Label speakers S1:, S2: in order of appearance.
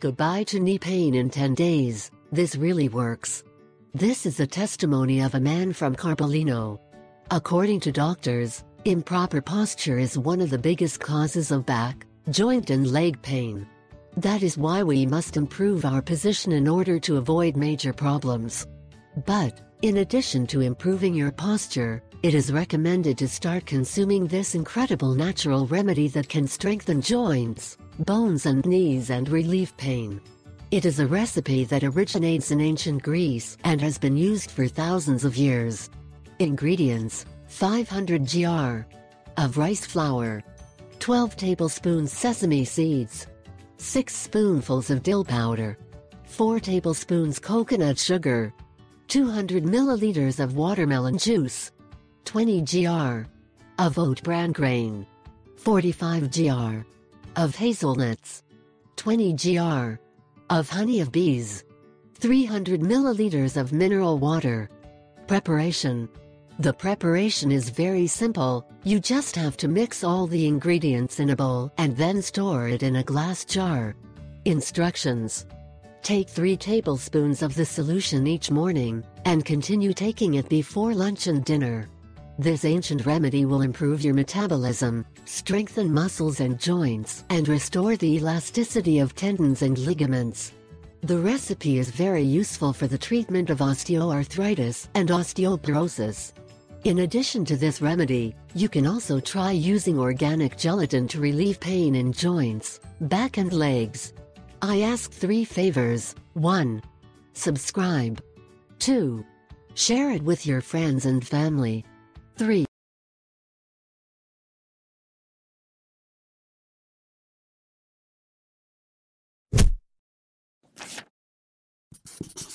S1: Goodbye to knee pain in 10 days, this really works. This is a testimony of a man from Carpolino. According to doctors, improper posture is one of the biggest causes of back, joint and leg pain. That is why we must improve our position in order to avoid major problems. But, in addition to improving your posture, it is recommended to start consuming this incredible natural remedy that can strengthen joints, bones and knees and relieve pain. It is a recipe that originates in ancient Greece and has been used for thousands of years. Ingredients 500 gr of rice flour, 12 tablespoons sesame seeds, 6 spoonfuls of dill powder, 4 tablespoons coconut sugar, 200 milliliters of watermelon juice, 20 gr of oat bran grain, 45 gr of hazelnuts, 20 gr of honey of bees, 300 milliliters of mineral water. Preparation The preparation is very simple, you just have to mix all the ingredients in a bowl and then store it in a glass jar. Instructions Take 3 tablespoons of the solution each morning, and continue taking it before lunch and dinner. This ancient remedy will improve your metabolism, strengthen muscles and joints, and restore the elasticity of tendons and ligaments. The recipe is very useful for the treatment of osteoarthritis and osteoporosis. In addition to this remedy, you can also try using organic gelatin to relieve pain in joints, back and legs. I ask three favors. 1. Subscribe. 2. Share it with your friends and family. 3.
S2: you